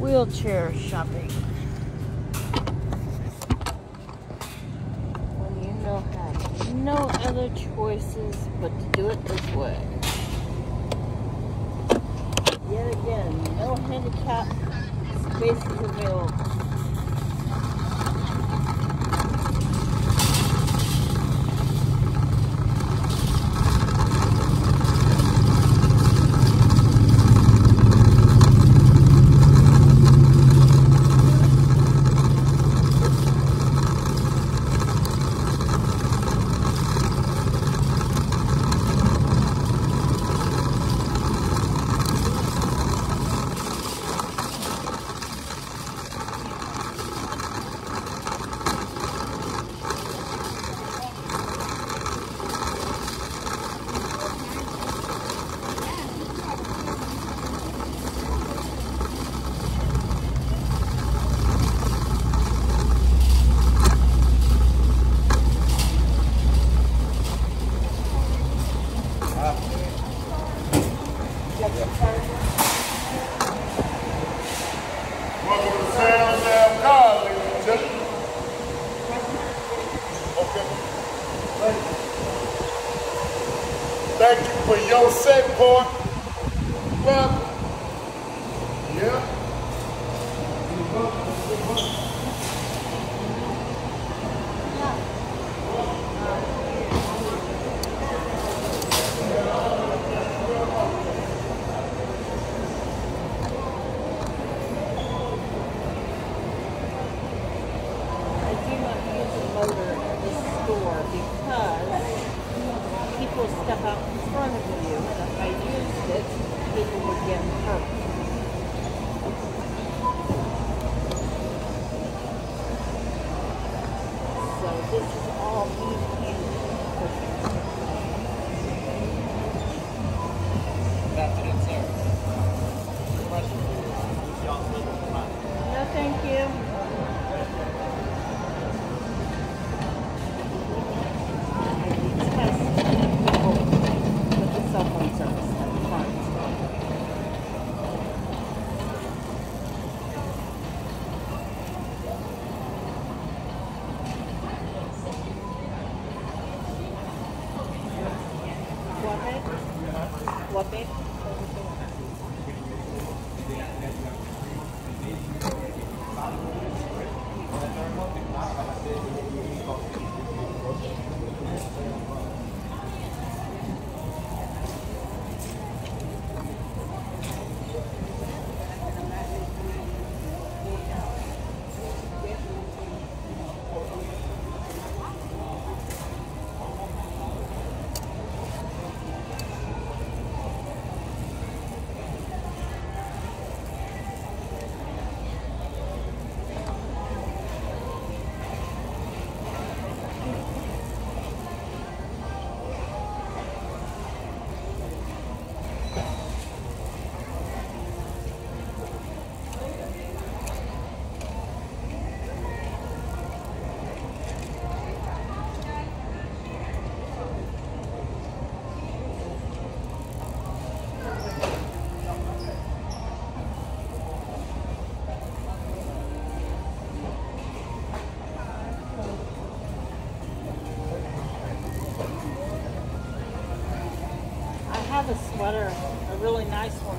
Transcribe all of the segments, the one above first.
wheelchair shopping. When you know have no other choices but to do it this way. Yet again, no handicap spaces available.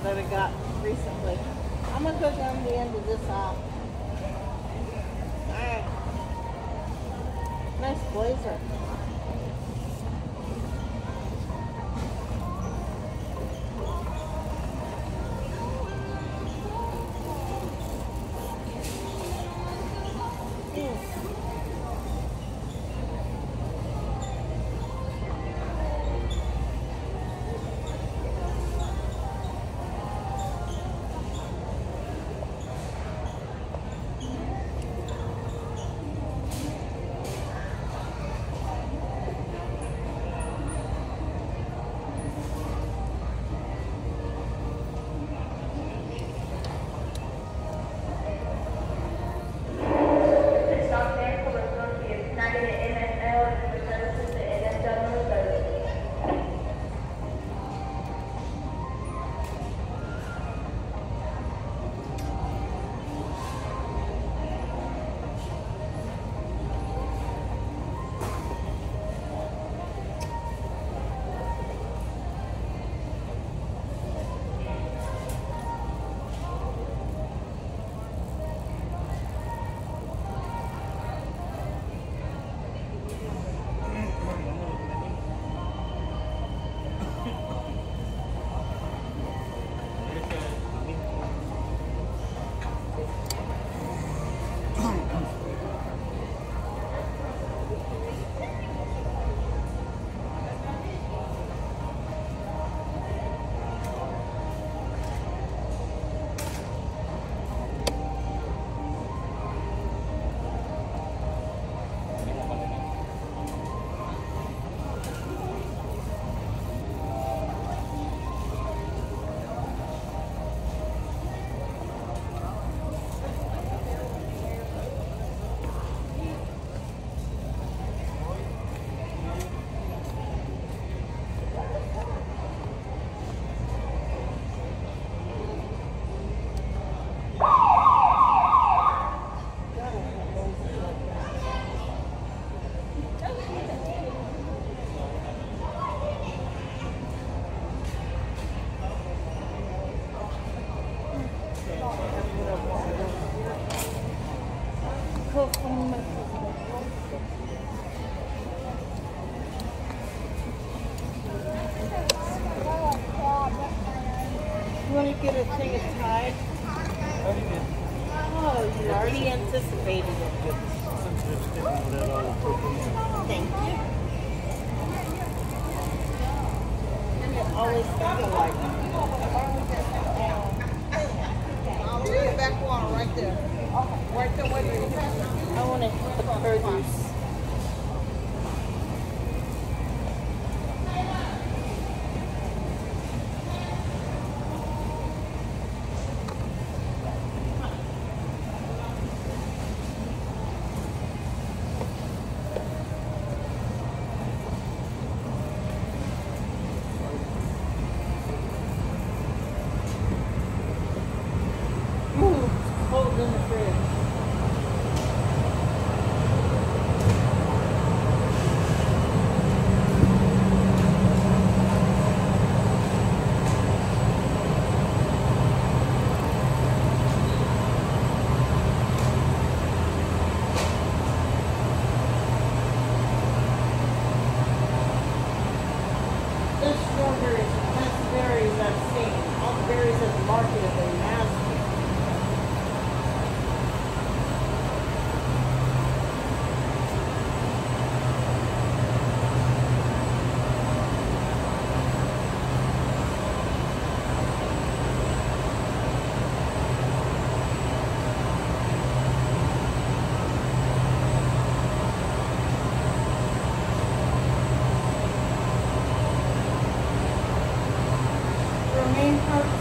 That I got main purpose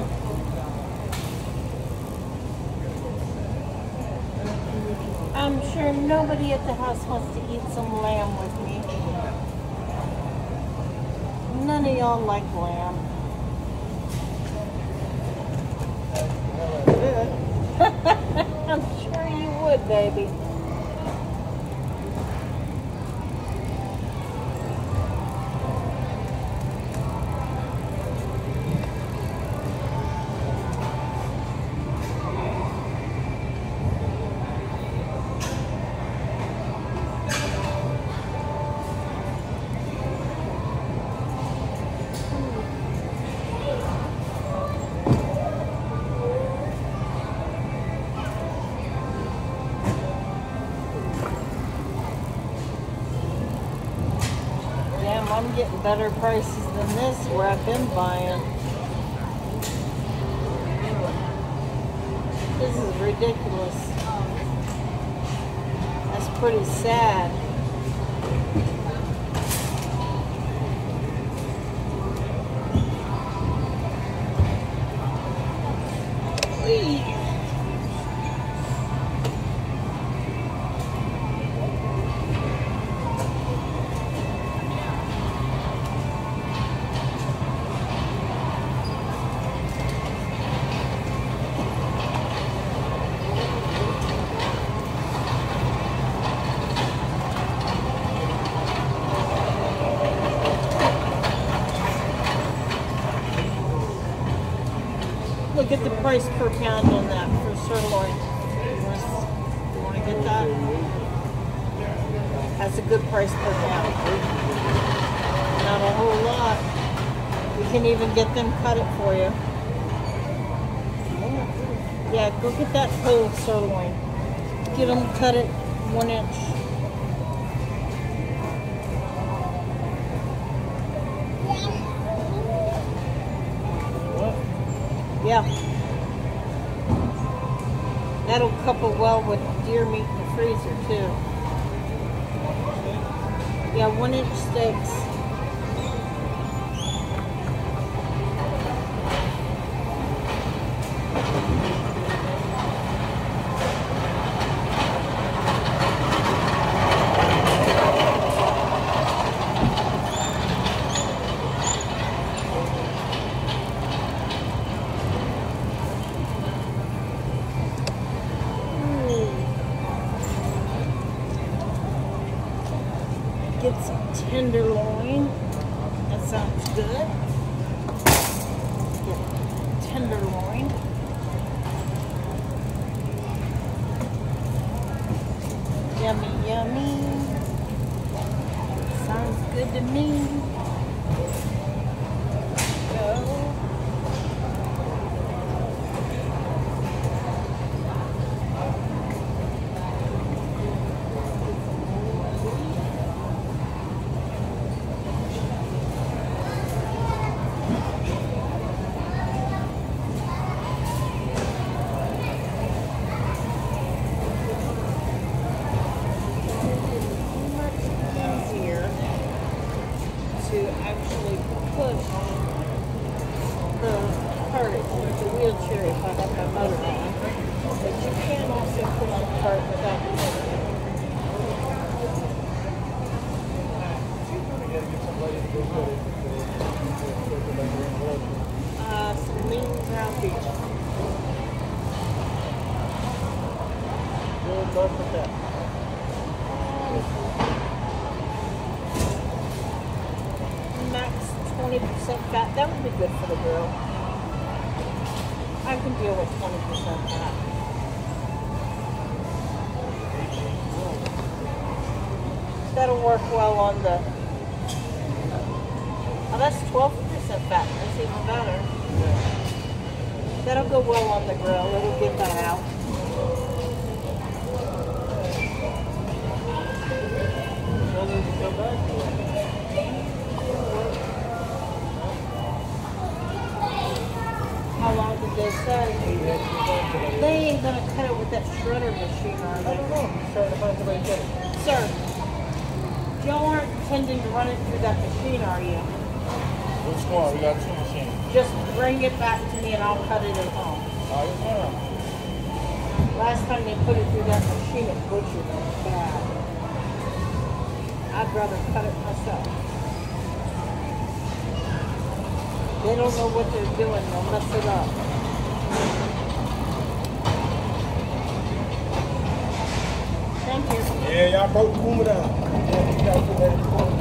nobody at the house wants to eat some lamb with me. None of y'all like lamb. I'm sure you would, baby. better prices than this where I've been buying. This is ridiculous. That's pretty sad. Please. Look at the price per pound on that for sirloin. You want to get that? That's a good price per pound. Not a whole lot. We can even get them cut it for you. Yeah, go get that whole sirloin. Get them cut it one inch. Yeah. That'll couple well with deer meat in the freezer too. Yeah, one inch steaks. Tenderloin. That sounds good. Get tenderloin. Yummy, yummy. Sounds good to me. Go. much easier to actually push the cart with the wheelchair if I have my motor on. But you can also push the cart without the motor. Uh, some lean ground beef. Good luck with that. Max 20% fat. That would be good for the girl. I can deal with 20% fat. That'll work well on the. Oh, that's 12% fat. That's even better. That'll go well on the grill. It'll get that out. Shredder machine, are I don't know. Trying to find to get it. Sir, y'all aren't intending to run it through that machine, are you? Which one? We got two machines. Just bring it back to me and I'll cut it at home. Oh, yes, ma'am. Last time they put it through that machine, it butchered it bad. I'd rather cut it myself. They don't know what they're doing, they'll mess it up. Thank you. Yeah, y'all broke the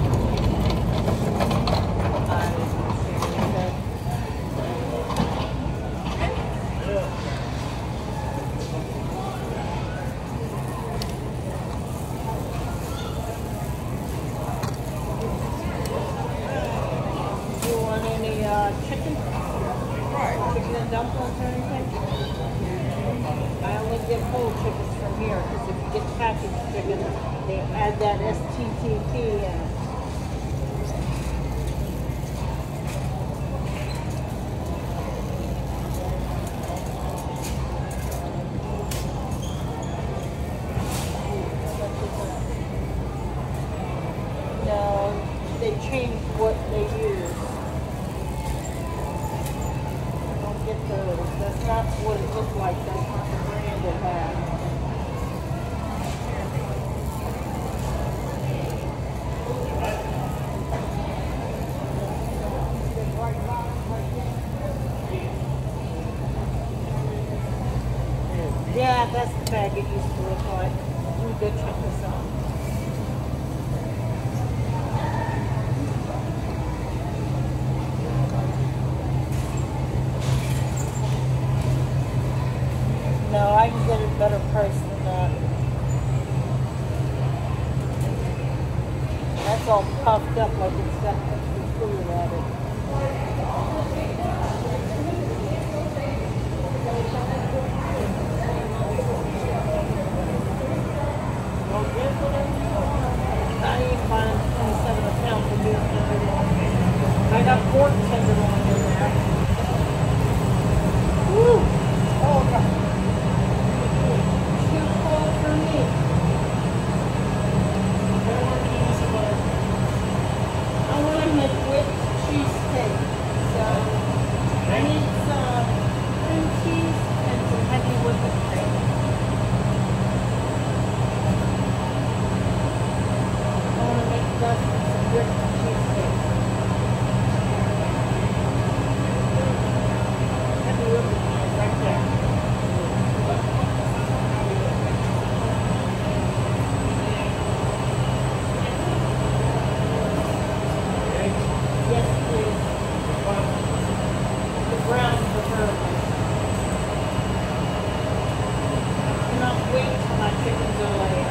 wait my chickens are laid.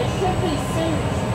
It should be soon.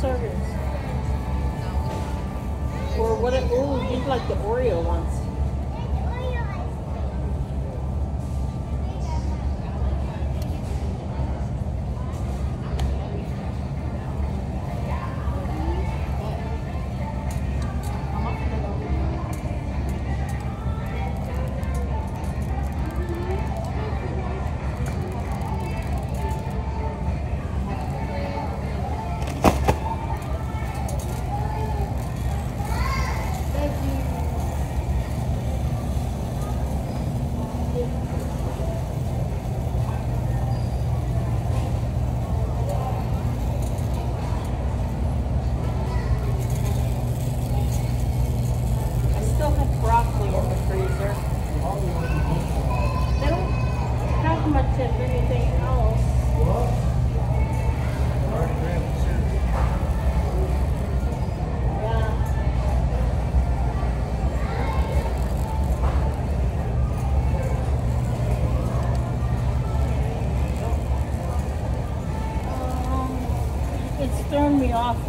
service. Off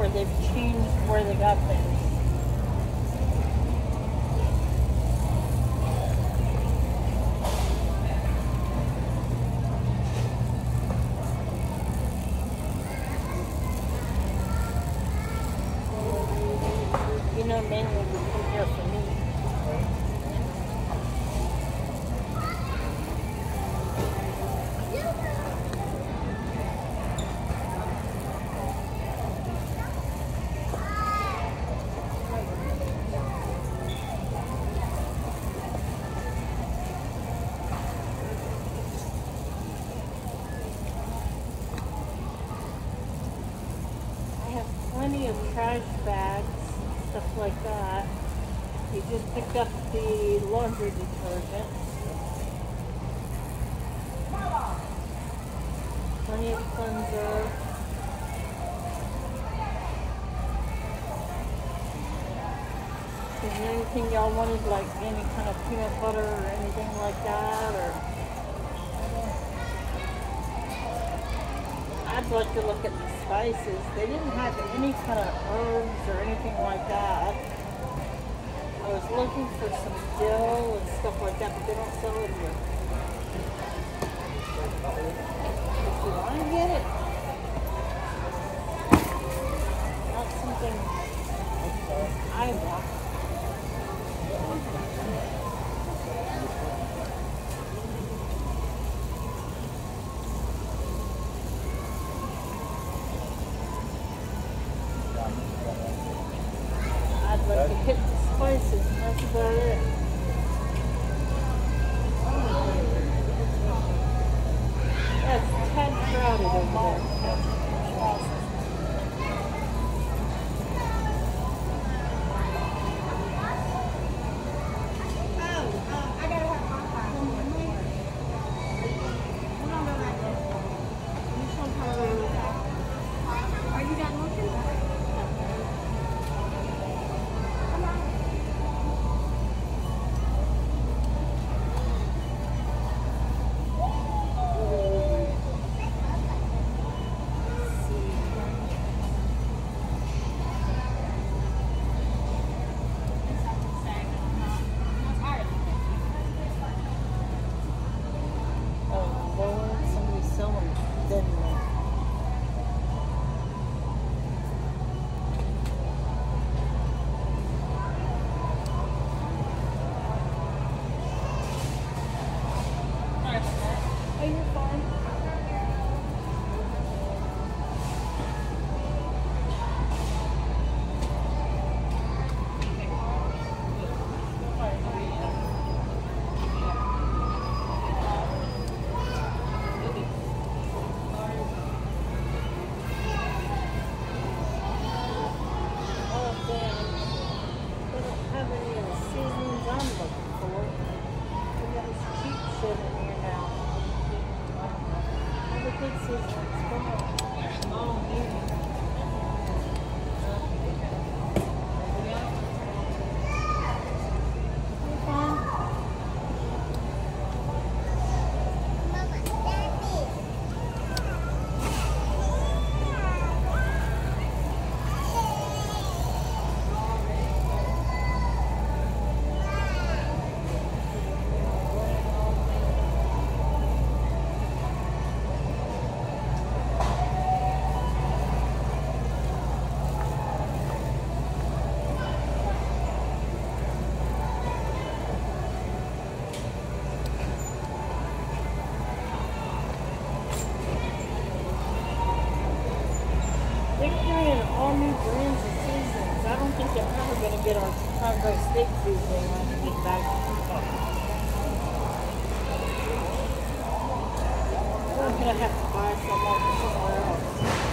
trash bags, stuff like that. You just picked up the laundry detergent. Plenty of cleanser. Is there anything y'all wanted, like any kind of peanut butter or anything like that, I'd like to look at the spices. They didn't have any kind of herbs or anything like that. I was looking for some dill and stuff like that, but they don't sell it here. If you want to get it, not something I want. Don't think they're gonna get our Chicago steak seasoning when we get back to. We're gonna have to buy some more from somewhere else.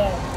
Then